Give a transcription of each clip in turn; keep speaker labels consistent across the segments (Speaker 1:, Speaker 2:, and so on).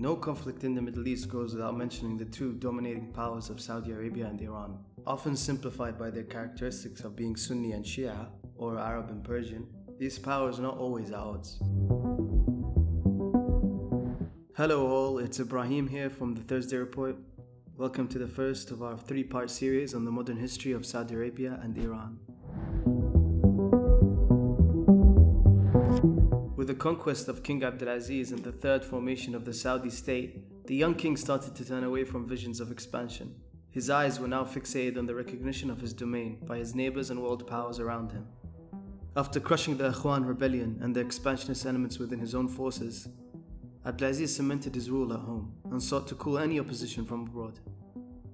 Speaker 1: No conflict in the Middle East goes without mentioning the two dominating powers of Saudi Arabia and Iran. Often simplified by their characteristics of being Sunni and Shia, or Arab and Persian, these powers are not always at odds. Hello, all, it's Ibrahim here from the Thursday Report. Welcome to the first of our three part series on the modern history of Saudi Arabia and Iran. With the conquest of King Abdulaziz and the third formation of the Saudi state, the young king started to turn away from visions of expansion. His eyes were now fixated on the recognition of his domain by his neighbors and world powers around him. After crushing the Ikhwan rebellion and the expansionist elements within his own forces, Abdulaziz cemented his rule at home and sought to cool any opposition from abroad.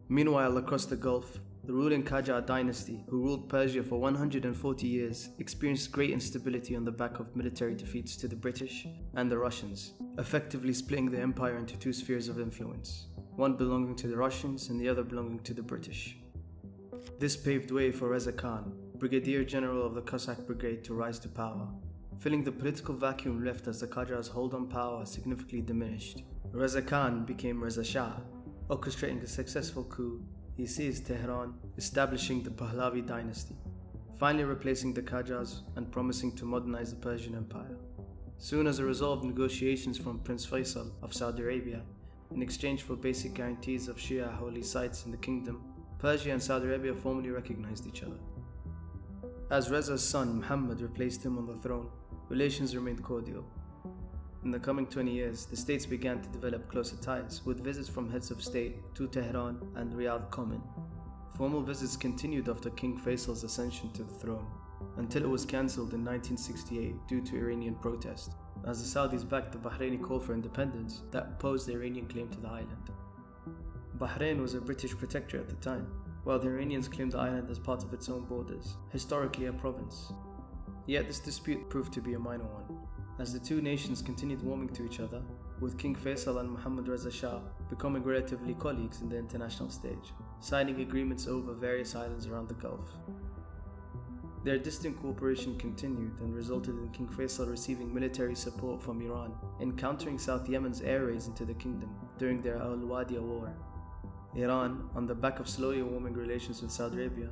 Speaker 1: Meanwhile, across the Gulf, the ruling Qajar dynasty, who ruled Persia for 140 years, experienced great instability on the back of military defeats to the British and the Russians, effectively splitting the empire into two spheres of influence, one belonging to the Russians and the other belonging to the British. This paved way for Reza Khan, Brigadier General of the Cossack Brigade, to rise to power, filling the political vacuum left as the Qajars' hold on power significantly diminished. Reza Khan became Reza Shah, orchestrating a successful coup he seized Tehran, establishing the Pahlavi dynasty, finally replacing the Qajars and promising to modernize the Persian Empire. Soon as a result of negotiations from Prince Faisal of Saudi Arabia, in exchange for basic guarantees of Shia holy sites in the kingdom, Persia and Saudi Arabia formally recognized each other. As Reza's son Muhammad replaced him on the throne, relations remained cordial, in the coming 20 years, the states began to develop closer ties, with visits from heads of state to Tehran and Riyadh common. Formal visits continued after King Faisal's ascension to the throne, until it was cancelled in 1968 due to Iranian protest, as the Saudis backed the Bahraini call for independence that opposed the Iranian claim to the island. Bahrain was a British protectorate at the time, while the Iranians claimed the island as part of its own borders, historically a province. Yet this dispute proved to be a minor one, as the two nations continued warming to each other, with King Faisal and Muhammad Reza Shah becoming relatively colleagues in the international stage, signing agreements over various islands around the Gulf. Their distant cooperation continued and resulted in King Faisal receiving military support from Iran in countering South Yemen's air raids into the kingdom during their Al Wadiya War. Iran, on the back of slowly warming relations with Saudi Arabia,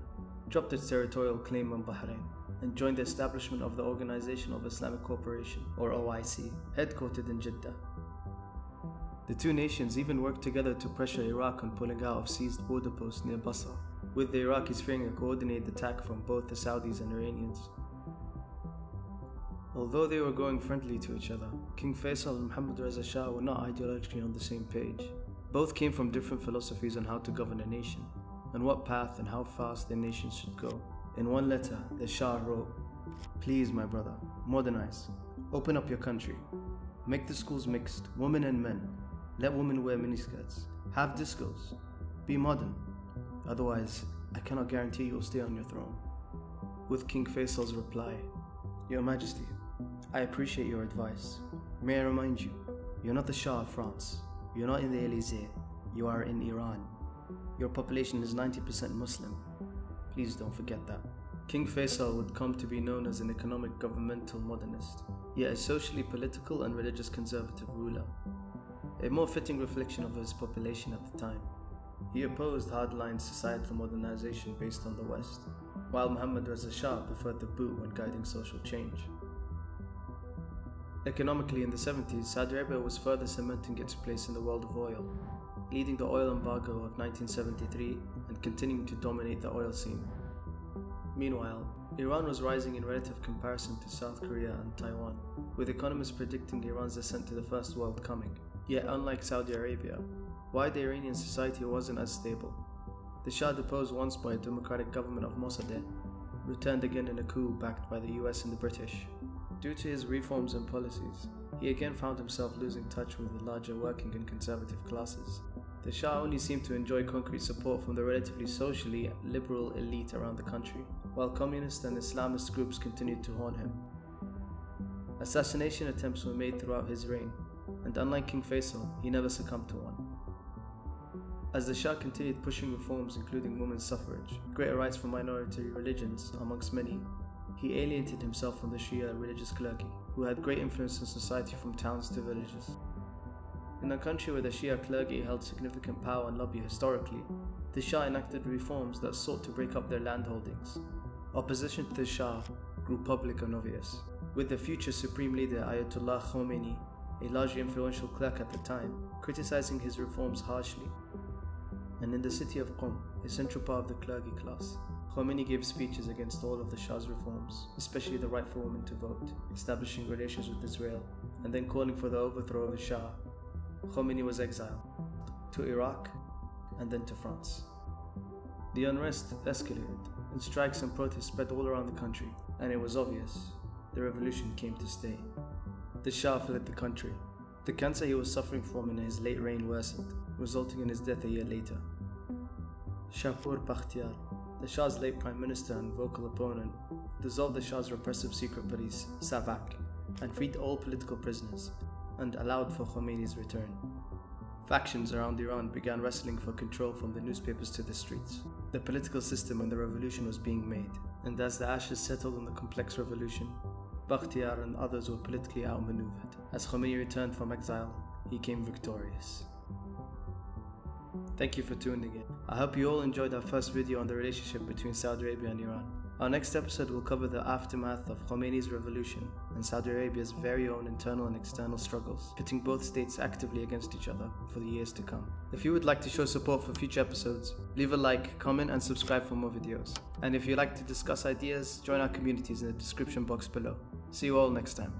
Speaker 1: dropped its territorial claim on Bahrain and joined the establishment of the Organization of Islamic Cooperation, or OIC, headquartered in Jeddah. The two nations even worked together to pressure Iraq on pulling out of seized border posts near Basra, with the Iraqis fearing a coordinated attack from both the Saudis and Iranians. Although they were going friendly to each other, King Faisal and Muhammad Reza Shah were not ideologically on the same page. Both came from different philosophies on how to govern a nation, and what path and how fast their nations should go. In one letter, the Shah wrote, Please, my brother, modernize. Open up your country. Make the schools mixed, women and men. Let women wear miniskirts. Have discos. Be modern. Otherwise, I cannot guarantee you'll stay on your throne. With King Faisal's reply, Your Majesty, I appreciate your advice. May I remind you, you're not the Shah of France. You're not in the Elysee. You are in Iran. Your population is 90% Muslim. Please don't forget that. King Faisal would come to be known as an economic governmental modernist, yet a socially political and religious conservative ruler. A more fitting reflection of his population at the time. He opposed hardline societal modernization based on the West, while Muhammad Reza Shah preferred the boot when guiding social change. Economically, in the 70s, Saudi Arabia was further cementing its place in the world of oil, leading the oil embargo of 1973 and continuing to dominate the oil scene. Meanwhile, Iran was rising in relative comparison to South Korea and Taiwan, with economists predicting Iran's ascent to the first world coming. Yet, unlike Saudi Arabia, wider Iranian society wasn't as stable. The Shah, deposed once by a democratic government of Mossadegh, returned again in a coup backed by the US and the British. Due to his reforms and policies, he again found himself losing touch with the larger working and conservative classes. The Shah only seemed to enjoy concrete support from the relatively socially liberal elite around the country, while communist and Islamist groups continued to haunt him. Assassination attempts were made throughout his reign, and unlike King Faisal, he never succumbed to one. As the Shah continued pushing reforms including women's suffrage, greater rights for minority religions, amongst many, he alienated himself from the Shia religious clergy, who had great influence in society from towns to villages. In a country where the Shia clergy held significant power and lobby historically, the Shah enacted reforms that sought to break up their landholdings. Opposition to the Shah grew public and obvious, with the future supreme leader Ayatollah Khomeini, a largely influential clerk at the time, criticizing his reforms harshly. And in the city of Qom, a central part of the clergy class, Khomeini gave speeches against all of the Shah's reforms, especially the right for women to vote, establishing relations with Israel, and then calling for the overthrow of the Shah Khomeini was exiled to Iraq and then to France. The unrest escalated, and strikes and protests spread all around the country, and it was obvious the revolution came to stay. The Shah fled the country. The cancer he was suffering from in his late reign worsened, resulting in his death a year later. Shapur Bakhtiar, the Shah's late prime minister and vocal opponent, dissolved the Shah's repressive secret police, Savak, and freed all political prisoners, and allowed for Khomeini's return. Factions around Iran began wrestling for control from the newspapers to the streets. The political system and the revolution was being made, and as the ashes settled on the complex revolution, Bakhtiar and others were politically outmaneuvered. As Khomeini returned from exile, he came victorious. Thank you for tuning in. I hope you all enjoyed our first video on the relationship between Saudi Arabia and Iran. Our next episode will cover the aftermath of Khomeini's revolution and Saudi Arabia's very own internal and external struggles, pitting both states actively against each other for the years to come. If you would like to show support for future episodes, leave a like, comment, and subscribe for more videos. And if you'd like to discuss ideas, join our communities in the description box below. See you all next time.